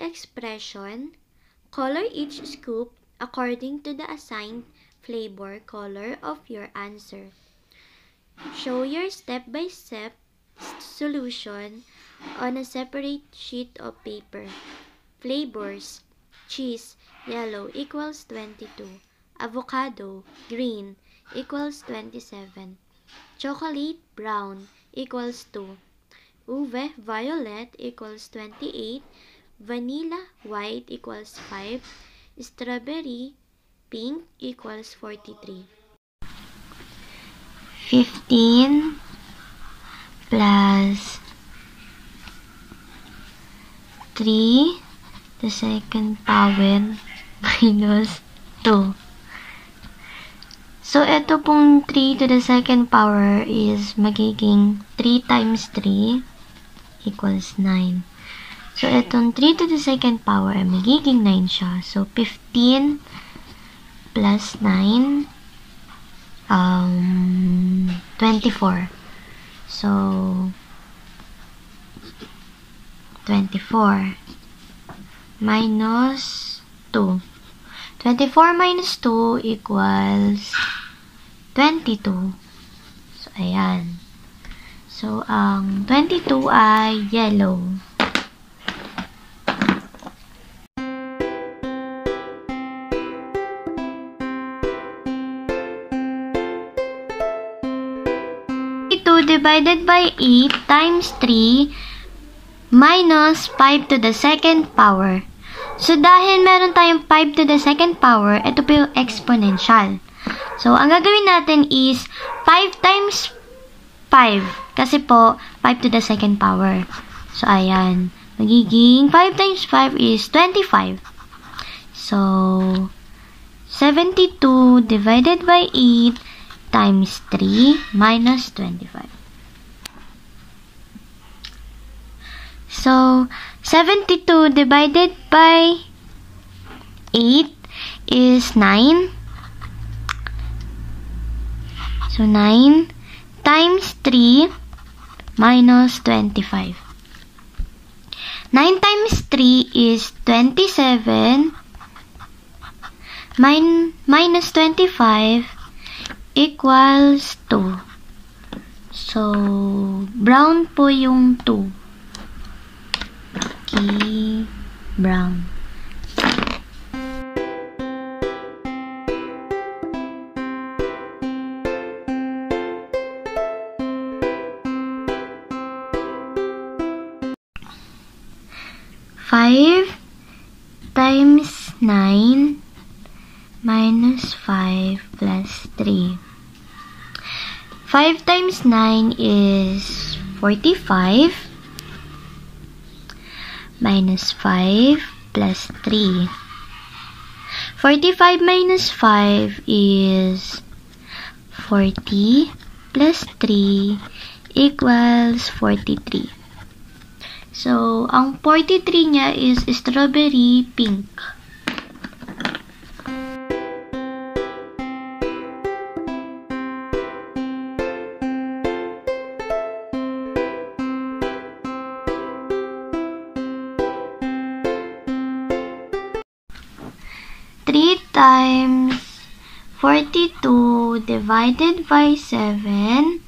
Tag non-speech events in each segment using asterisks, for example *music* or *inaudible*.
expression, color each scoop according to the assigned flavor color of your answer. Show your step-by-step solution on a separate sheet of paper. Flavors, cheese, yellow equals 22. Avocado, green, equals 27. Chocolate, brown, equals 2. Uve, violet, equals 28. Vanilla, white, equals 5. Strawberry, pink, equals 43. 15 plus 3 the second power minus 2. So, ito pong 3 to the second power is magiging 3 times 3 equals 9. So, itong 3 to the second power ay magiging 9 siya. So, 15 plus 9 um, 24. So, 24 minus 2. 24 minus 2 equals 22. So, ayan. So, ang 22 ay yellow. divided by 8 times 3 minus 5 to the second power. So, dahil meron tayong 5 to the second power, ito po yung exponential. So, ang gagawin natin is 5 times 5. Kasi po, 5 to the second power. So, ayan. Magiging 5 times 5 is 25. So, 72 divided by 8 times 3 minus 25. So, 72 divided by 8 is 9. So, 9 times 3 minus 25. 9 times 3 is 27 min minus 25 equals 2. So, brown po yung 2. Key Brown. Five times nine minus five plus three. Five times nine is forty-five minus 5 plus 3. 45 minus 5 is 40 plus 3 equals 43. So, ang 43 niya is strawberry pink. times 42 divided by 7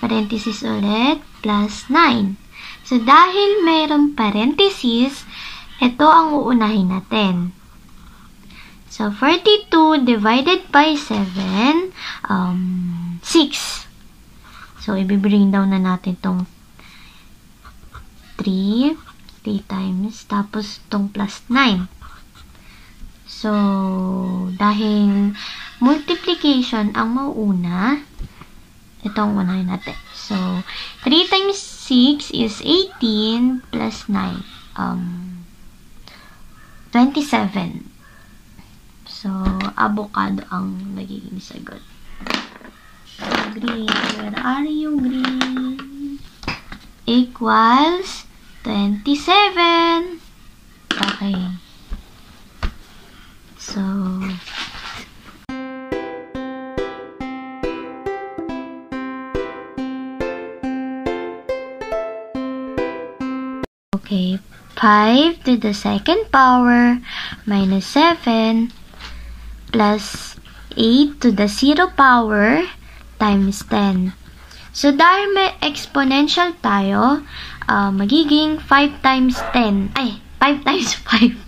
parenthesis ulit plus 9. So, dahil mayroong parenthesis, ito ang uunahin natin. So, 42 divided by 7, um, 6. So, ibibring down na natin itong 3, 3 times, tapos itong plus 9. So, dahil multiplication ang mauuna, ito ang unahin natin. So, 3 times 6 is 18 plus 9. Um, 27. So, avocado ang magiging sagot. Green. Where are you, green? Equals 27. Okay. So, 5 5 to the second power minus 7 plus 8 to the 0 power times 10. So, dahil may exponential tayo, uh, magiging 5 times 10. Ay, 5 *laughs* times 5.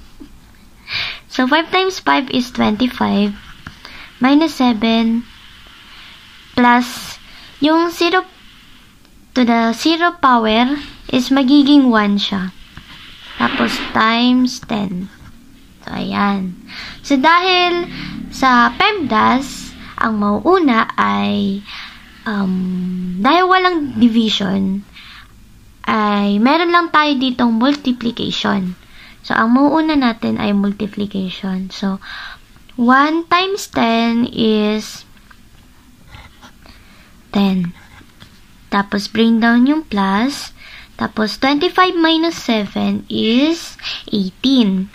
so, 5 times 5 is 25 minus 7 plus yung 0 to the 0 power is magiging 1 siya. Tapos, times 10. So, ayan. So, dahil sa PEMDAS, ang mauuna ay um, dahil walang division, ay meron lang tayo ditong multiplication. So, ang mauuna natin ay multiplication. So, 1 times 10 is 10. Tapos, bring down yung plus. Tapos, 25 minus 7 is 18.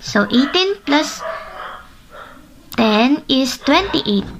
So, 18 plus 10 is 28.